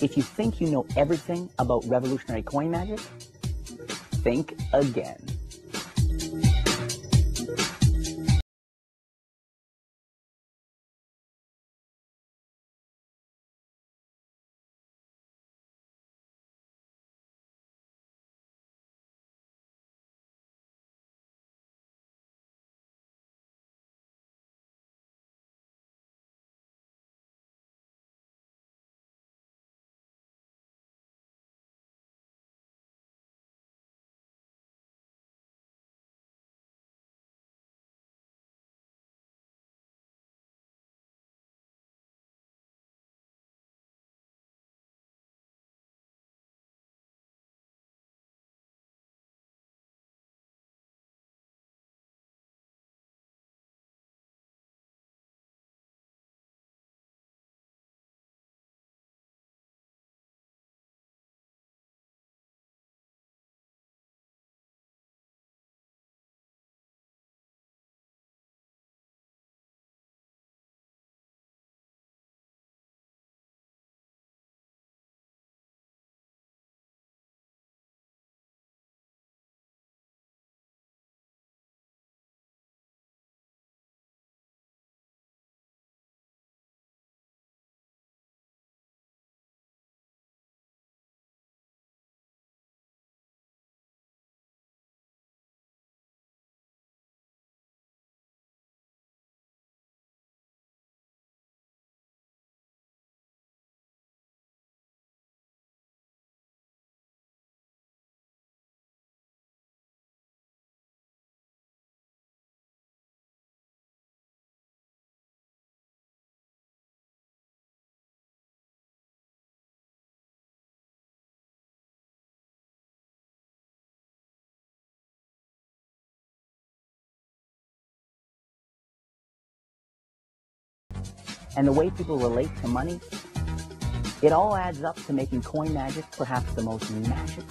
If you think you know everything about revolutionary coin magic, think again. And the way people relate to money, it all adds up to making coin magic perhaps the most magical